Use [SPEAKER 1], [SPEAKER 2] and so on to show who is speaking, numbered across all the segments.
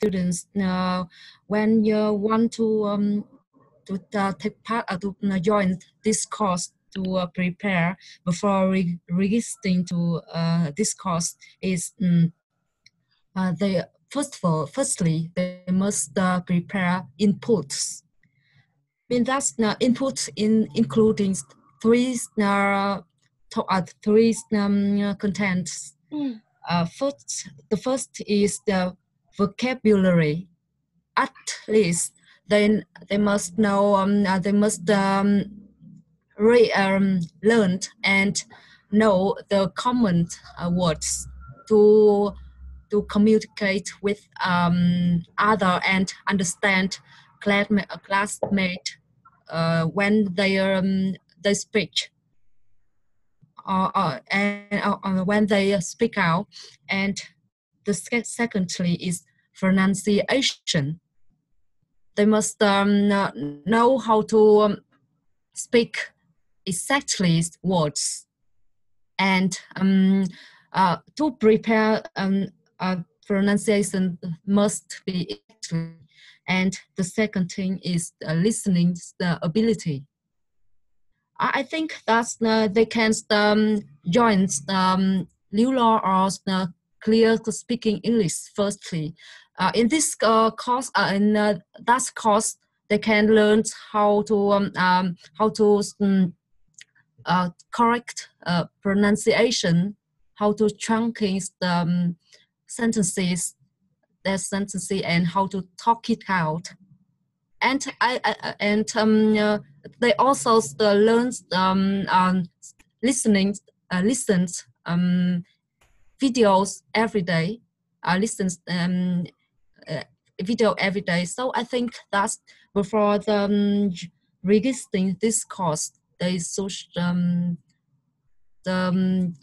[SPEAKER 1] students uh, when you want to um, to uh, take part uh, to join this course to uh, prepare before re registering to uh, this course is um, uh, they first of all firstly they must uh, prepare inputs. I mean that's uh, input in including three uh, to, uh, three um, contents. Mm. Uh, first, the first is the vocabulary. At least then they must know um, uh, they must um, re, um, learn and know the common uh, words to to communicate with um, other and understand classmate, classmate uh, when they um, they speak uh, uh, and uh, when they speak out and the secondly is pronunciation. They must um, know how to um, speak exactly words. And um, uh, to prepare um, pronunciation must be and the second thing is the listening the ability. I think that uh, they can um, join um, Liu Law or uh, clear to speaking English firstly. Uh, in this uh, course, uh, in uh, that course, they can learn how to um, um how to um, uh, correct uh, pronunciation, how to truncate the um, sentences, their sentences, and how to talk it out. And I, I and um, they also learn um, listening, listens um, videos every day, I listen um, uh, video every day. So I think that's before the um, registering this course, they so um, the um,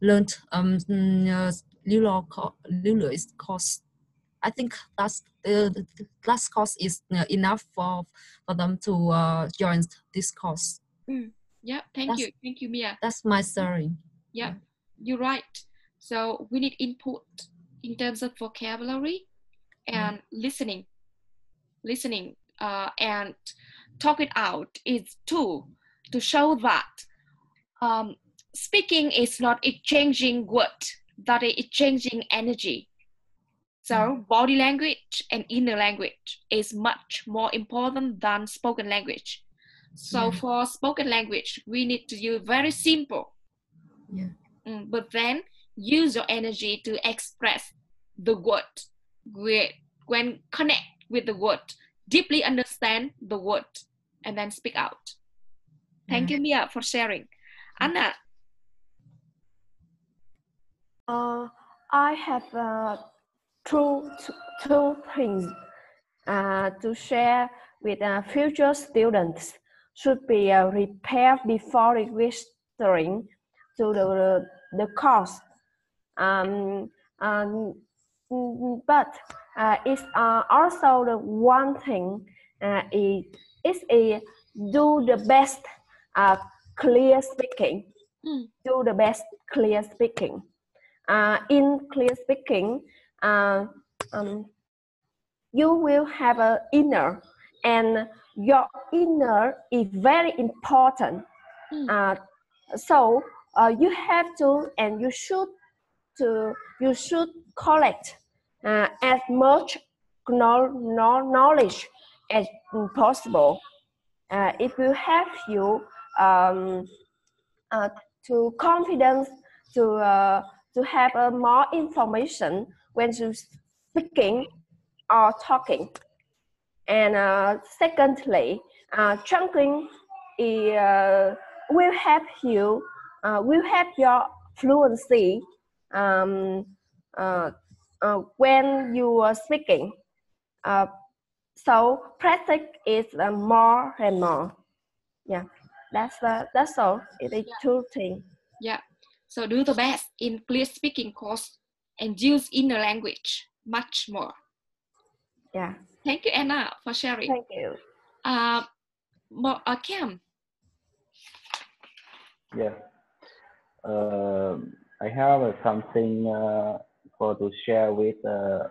[SPEAKER 1] learned um, uh, Lilo is course. I think that's uh, the last course is uh, enough for for them to uh, join this course.
[SPEAKER 2] Mm. Yeah, thank that's, you, thank you, Mia.
[SPEAKER 1] That's my story.
[SPEAKER 2] Yeah, you're right. So we need input in terms of vocabulary and mm. listening, listening, uh, and talk it out is tool to show that um, speaking is not exchanging word, that is exchanging energy so mm. body language and inner language is much more important than spoken language. So yeah. for spoken language, we need to use very simple.
[SPEAKER 1] Yeah.
[SPEAKER 2] Mm, but then use your energy to express the word. When connect with the word, deeply understand the word, and then speak out. Thank yeah. you, Mia, for sharing. Anna.
[SPEAKER 3] Uh, I have uh, two, two things uh, to share with uh, future students should be uh, prepared before registering to the, the course. Um, um, but uh, it's uh, also the one thing uh, is, is a do the best uh, clear speaking. Mm. Do the best clear speaking. Uh, in clear speaking, uh, um, you will have an inner and your inner is very important mm. uh, so uh, you have to and you should to you should collect uh, as much knowledge as possible uh, it will help you um, uh, to confidence to uh, to have uh, more information when you're speaking or talking. And uh, secondly, uh, chunking uh, will help you, will help your fluency um, uh, uh, when you are speaking. Uh, so practice is uh, more and more. Yeah, that's uh, that's all. It is yeah. two things.
[SPEAKER 2] Yeah. So do the best in clear speaking course and use inner language much more.
[SPEAKER 3] Yeah.
[SPEAKER 2] Thank you, Anna, for sharing.
[SPEAKER 3] Thank you.
[SPEAKER 2] Uh, more, uh, Cam.
[SPEAKER 4] Yeah. Uh, I have uh, something uh, for to share with uh,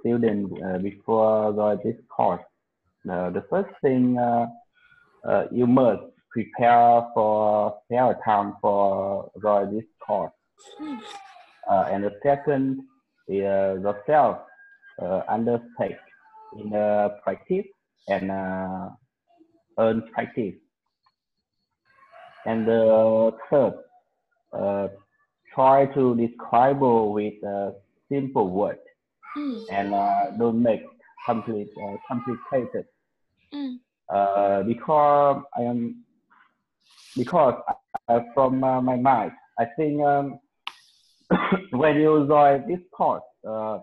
[SPEAKER 4] students uh, before this course. The first thing uh, uh, you must prepare for spare time for this course. And the second is yourself undertake in the practice and earn practice. And the third, try to describe with a simple word
[SPEAKER 2] Mm.
[SPEAKER 4] and uh, don't make complete, uh, complicated.
[SPEAKER 2] Mm.
[SPEAKER 4] Uh, because I am because uh, from uh, my mind, I think um, when you join this course, uh,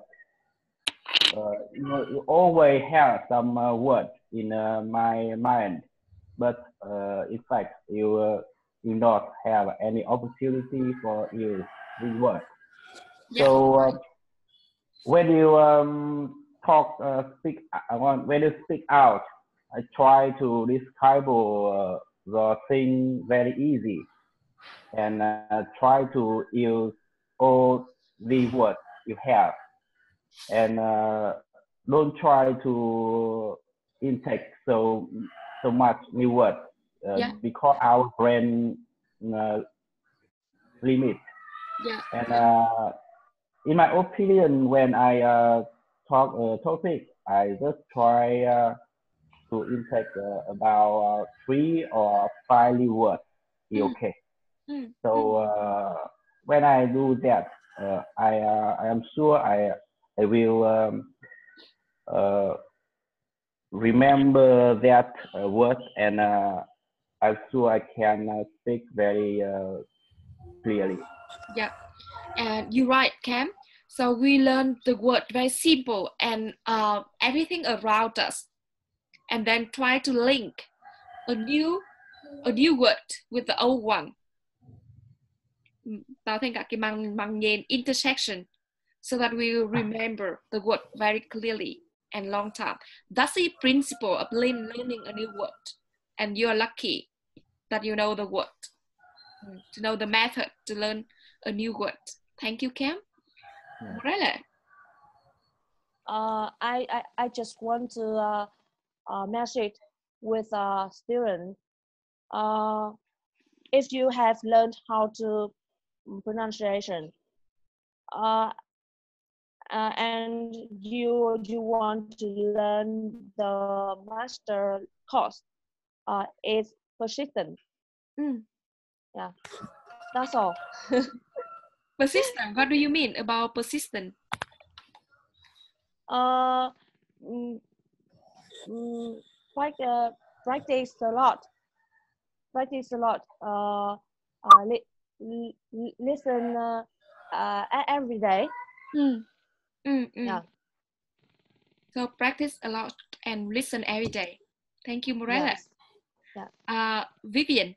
[SPEAKER 4] uh, you, know, you always have some uh, word in uh, my mind, but uh, in fact, you you not have any opportunity for you word.
[SPEAKER 2] Yeah.
[SPEAKER 4] So uh, when you um, talk, uh, speak, uh, when you speak out, I try to describe uh, the thing very easy and uh, try to use all the words you have and uh, don't try to intake so so much new words
[SPEAKER 2] Yeah.
[SPEAKER 4] because our brain uh, limit
[SPEAKER 2] Yeah.
[SPEAKER 4] and uh, in my opinion when I uh, talk a topic I just try uh, to intake uh, about uh, three or five words be
[SPEAKER 2] Mm.
[SPEAKER 4] okay
[SPEAKER 2] Mm.
[SPEAKER 4] so uh, when I do that, uh, I uh, I am sure I I will um, uh, remember that uh, word and I'm I can uh, speak very uh, clearly.
[SPEAKER 2] Yeah, and you're right, Cam. So we learn the word very simple and uh, everything around us, and then try to link a new a new word with the old one. Tạo thành các cái màng màng nhện intersection so that we will remember the word very clearly and long time. That's the principle of learning a new word, and you are lucky that you know the word, to know the method to learn a new word. Thank you, Cam.
[SPEAKER 4] Yeah.
[SPEAKER 2] Morella.
[SPEAKER 5] uh, I, I, I just want to uh, uh, message with uh, students. Uh, if you have learned how to pronunciation, uh, uh, and you you want to learn the master course, uh, is persistent.
[SPEAKER 2] Mm.
[SPEAKER 5] Yeah, that's all.
[SPEAKER 2] Persistent. What do you mean about persistent?
[SPEAKER 5] uh, mm, mm, prac- uh, practice a lot. Practice a lot. Uh, uh, li- li- li- listen uh, uh, every day.
[SPEAKER 2] Mm. Mm, mm.
[SPEAKER 5] Yeah.
[SPEAKER 2] So practice a lot and listen every day. Thank you, Morella.
[SPEAKER 5] Yes. Yeah.
[SPEAKER 2] Uh, Vivian.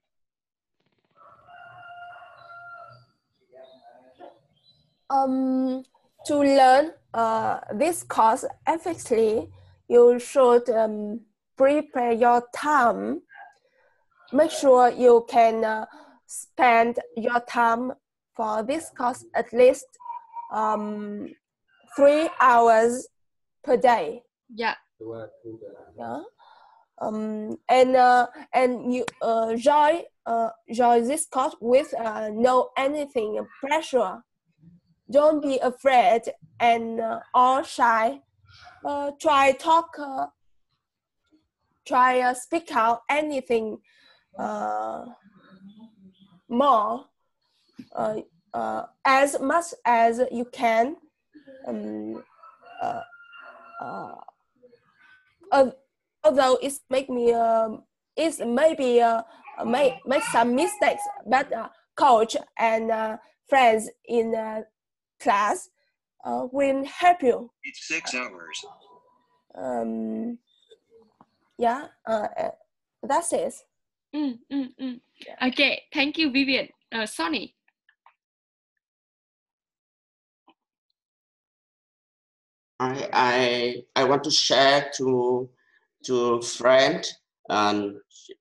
[SPEAKER 6] Um, to learn uh, this course effectively, you should um, prepare your time. Make sure you can uh, spend your time for this course at least um, three hours per day.
[SPEAKER 2] Yeah.
[SPEAKER 6] Yeah. Um, and uh, and you uh, join uh, join this course with uh, no anything pressure. Don't be afraid and uh, shy. Uh, try talk. Uh, try uh, speak out anything uh, more uh, uh, as much as you can. Um, uh, uh, uh, although it's make me um, it's maybe uh, make make some mistakes, but uh, coach and uh, friends in uh, class uh, will help you.
[SPEAKER 7] It's six hours.
[SPEAKER 6] Um, yeah, uh, uh, that's it.
[SPEAKER 2] Mm, mm, mm. Okay. Thank you, Vivian. Uh, Sonny.
[SPEAKER 8] I I I want to share to to friend and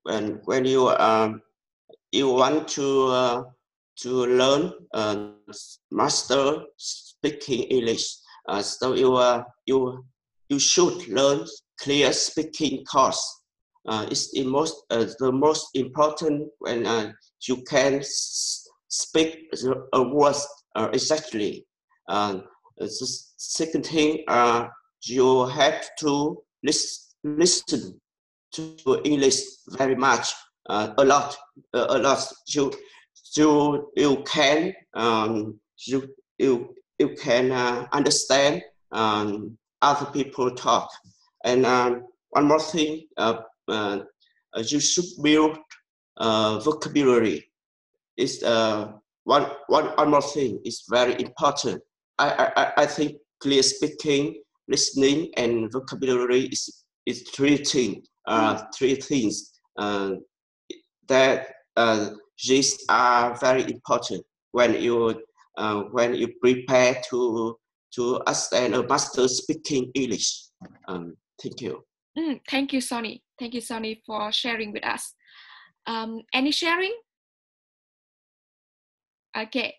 [SPEAKER 8] and when you um you want to uh, to learn uh, master speaking English Uh, so you uh, you you should learn clear speaking course. Uh, it's the most uh, the most important when uh, you can speak the- a word uh, exactly. Uh, the second thing, uh, you have to lis- listen to English very much, uh, a lot, uh, a lot. You you you can um, you you you can uh, understand um, other people talk. And um, one more thing, uh, uh, you should build uh, vocabulary. Uh, one, one, one more thing is very important. I, I- I think clear speaking, listening, and vocabulary is, is three things. Uh, three things uh, that uh, these are very important when you uh, when you prepare to to understand a master speaking English. Um, thank you.
[SPEAKER 2] Mm, thank you, Sonny. Thank you, Sonny, for sharing with us. Um, any sharing? Okay.